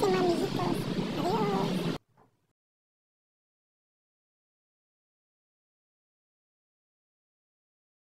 dice mami.